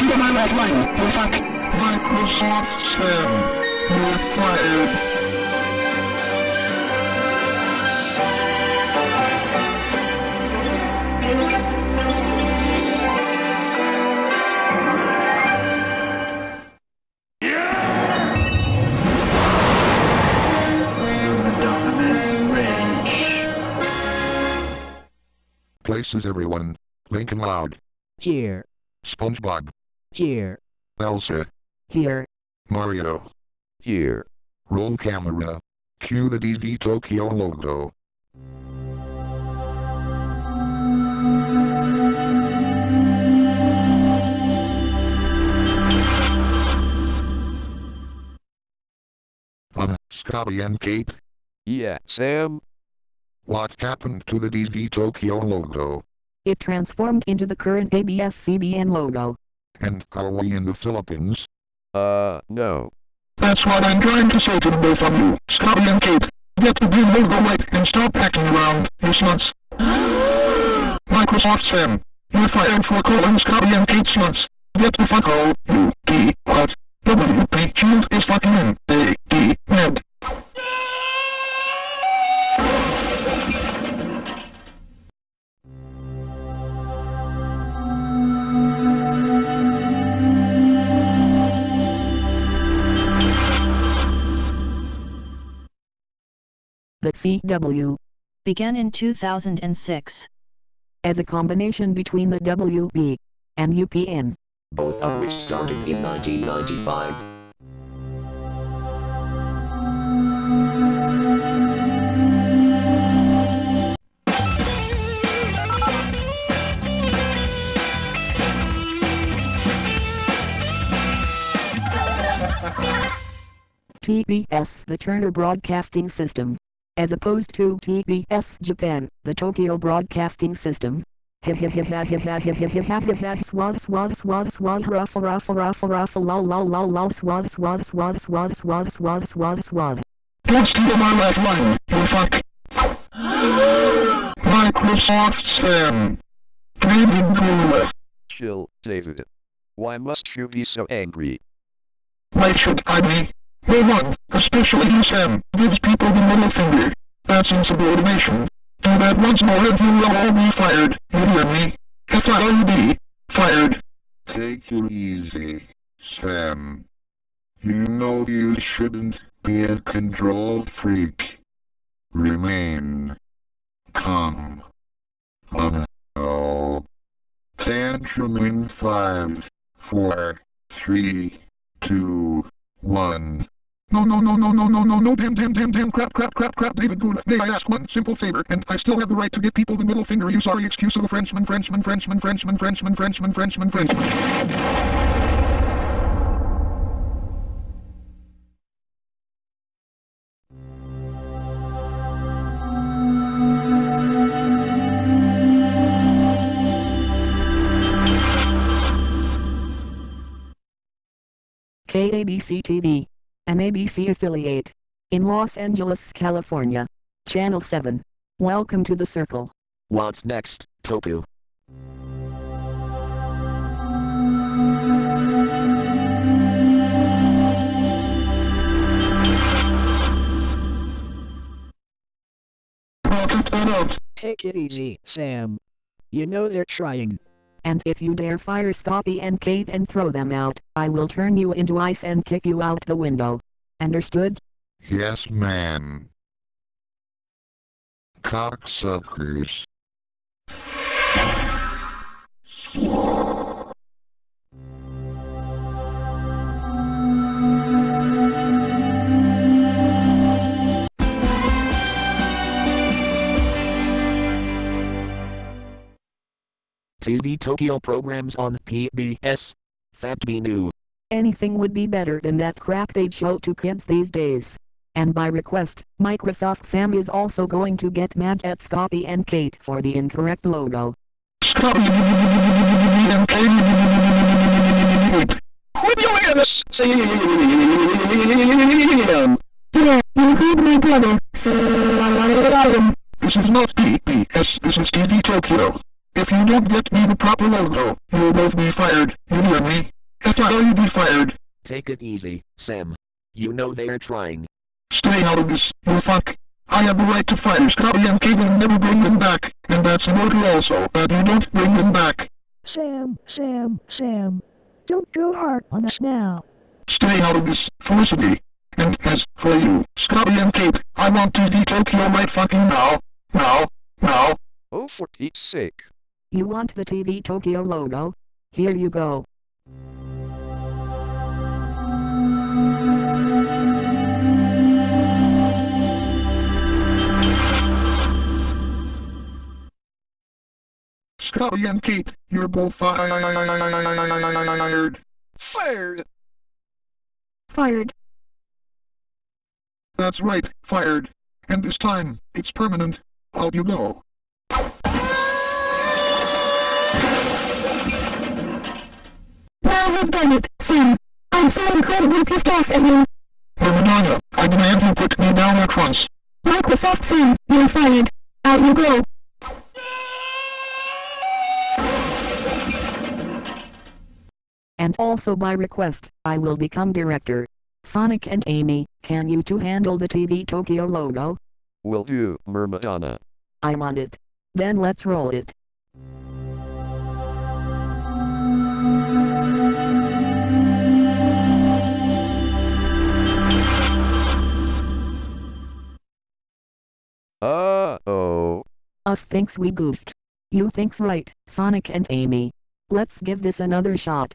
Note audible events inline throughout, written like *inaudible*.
steal my lifeline. You fuck. Microsoft Sam. You're fired. Places everyone. Lincoln Loud. Here. SpongeBob. Here. Elsa. Here. Mario. Here. Roll camera. Cue the TV Tokyo logo. Uh, Scotty and Kate, Yeah, Sam? what happened to the TV Tokyo logo? It transformed into the current ABS-CBN logo. And are we in the Philippines? Uh, no. That's what I'm trying to say to the both of you, Scotty and Kate. Get the blue logo right and stop acting around, you sluts. *gasps* Microsoft Sam, you're fired for calling Scotty and Kate sluts. Get the fuck out, you, D, what? WP Shield is fucking in, A, D, CW, began in 2006. as a combination between the WB and UPN. both of which started in 1995. TBS, the Turner Broadcasting System, as opposed to TBS Japan, the Tokyo Broadcasting System. Swad swad swad swad ruffle ruffle ruffle ruffle lol lol lol lol swad swad swad swad swad swad swad swad. Don't steal my lifeline, you fuck. Microsoft Sam. David Gula. Chill, David. Why must you be so angry? Why should I be? No one, especially you Sam, gives people the middle finger. That's insubordination. Do that once more and you will all be fired. You hear me? F-I-R-E-D. Fired. Take it easy, Sam. You know you shouldn't be a control freak. Remain calm. Oh no. Tantrum in five, four, three, two, one. No, no, no, no, no, no, no, no, damn, damn, damn, damn, crap, crap, crap, crap, David Gula. May I ask one simple favor, and I still have the right to give people the middle finger, you sorry excuse of a Frenchman, Frenchman, Frenchman, Frenchman, Frenchman, Frenchman, Frenchman, Frenchman. KABC TV, an ABC affiliate, in Los Angeles, California. Channel 7. Welcome to the circle. What's next, Toku? I'll cut that out. Take it easy, Sam. You know they're trying. And if you dare fire Scotty and Kate and throw them out, I will turn you into ice and kick you out the window. Understood? Yes, ma'am. Cocksuckers. Tokyo programs on PBS. Fact be new. Anything would be better than that crap they show to kids these days. And by request, Microsoft Sam is also going to get mad at Scotty and Kate for the incorrect logo. Stop and Kate. With your hands, Yeah, you heard my brother, Sam. This is not PBS, this is TV Tokyo. If you don't get me the proper logo, you'll both be fired. You hear me? F-I-R-E be fired. Take it easy, Sam. You know they're trying. Stay out of this, you fuck. I have the right to fire Scotty and Kate and never bring them back, and that's an order also that you don't bring them back. Sam, Sam, Sam. Don't go hard on us now. Stay out of this, Felicity. And as for you, Scotty and Kate, I want to TV Tokyo right fucking now. Now. Now. Oh, for Pete's sake. You want the TV Tokyo logo? Here you go. Scotty and Kate, you're both fired. Fired! Fired. That's right, fired. And this time, it's permanent. Out you go. Now you've done it, Sam. I'm so incredibly pissed off at you. Madonna, I demand you put me down at once. Microsoft Sam, you're fired. Out you go. And also by request, I will become director. Sonic and Amy, can you two handle the TV Tokyo logo? Will do, Mermadonna. I'm on it. Then let's roll it. Uh-oh. Us thinks we goofed. You thinks right, Sonic and Amy. Let's give this another shot.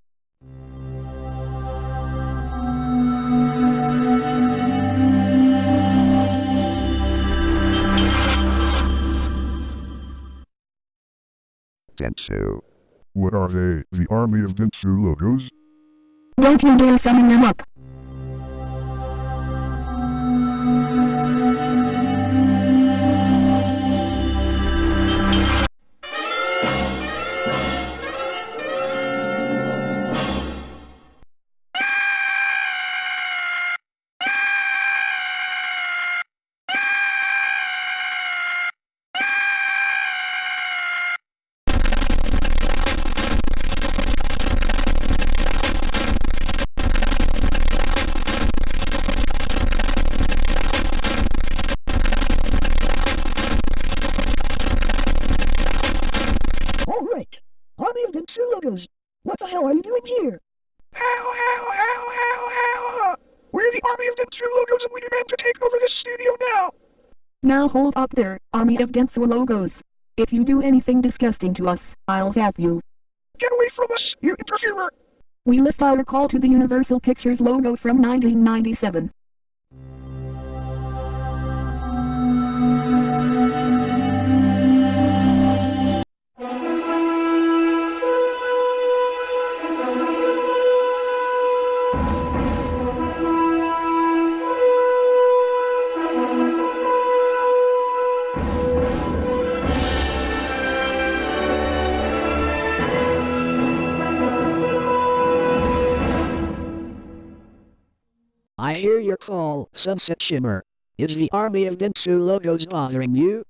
Dentsu. What are they? The Army of Dentsu logos? Don't you dare summon them up. Now. Hold up there, Army of Dentsu logos. If you do anything disgusting to us, I'll zap you. Get away from us, you interferer. We lift our call to the Universal Pictures logo from 1997. Sunset Shimmer. Is the army of Dentsu logos bothering you?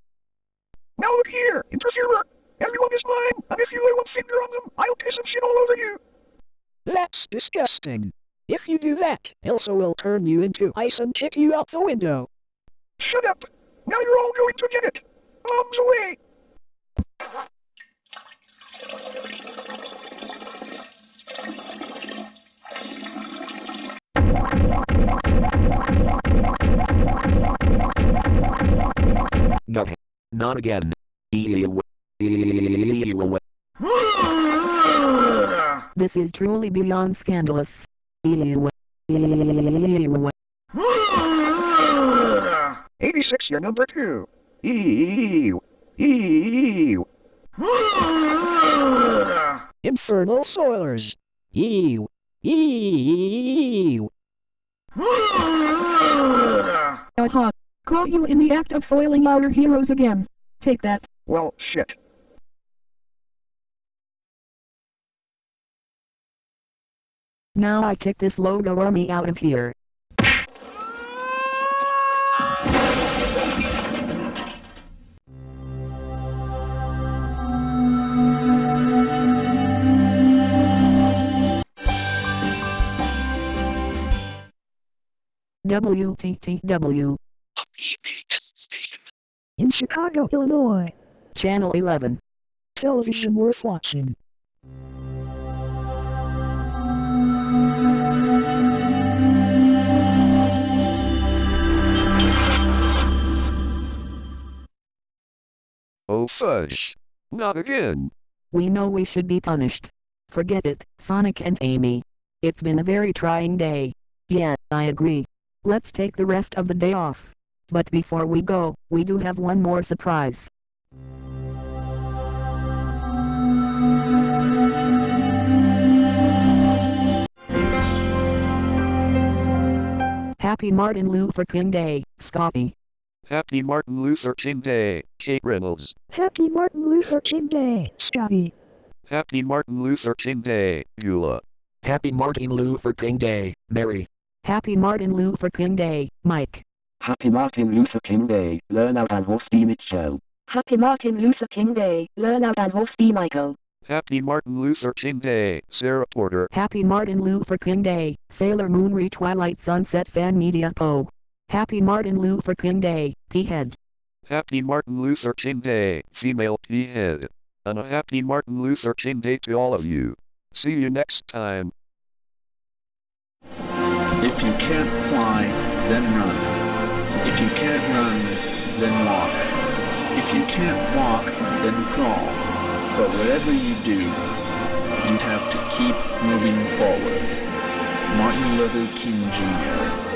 Now look here, interferer. Everyone is mine, and if you lay one finger on them, I'll piss some shit all over you. That's disgusting. If you do that, Elsa will turn you into ice and kick you out the window. Shut up. Now you're all going to get it. Bombs away. Not again. Ew. Ew. This is truly beyond scandalous. Ew. Ew. 86, you're number two. Ew. Ew. Infernal soilers. Ew. Ew. Aha. Caught you in the act of soiling our heroes again. Take that. Well, shit. Now I kick this logo army out of here. WTTW Chicago, Illinois. Channel 11. Television worth watching. Oh fudge. Not again. We know we should be punished. Forget it, Sonic and Amy. It's been a very trying day. Yeah, I agree. Let's take the rest of the day off. But before we go, we do have one more surprise. Happy Martin Luther King Day, Scotty. Happy Martin Luther King Day, Kate Reynolds. Happy Martin Luther King Day, Scotty. Happy Martin Luther King Day, Eula. Happy Martin Luther King Day, Mary. Happy Martin Luther King Day, Mike. Happy Martin Luther King Day, learn out and horse be Mitchell. Happy Martin Luther King Day, learn out and horse be Michael. Happy Martin Luther King Day, Sarah Porter. Happy Martin Luther King Day, Sailor Moon Re Twilight Sunset Fan Media Poe. Happy Martin Luther King Day, P-Head. Happy Martin Luther King Day, female P-head. And a happy Martin Luther King Day to all of you. See you next time. If you can't fly, then run. If you can't run, then walk. If you can't walk, then crawl. But whatever you do, you have to keep moving forward. Martin Luther King Jr.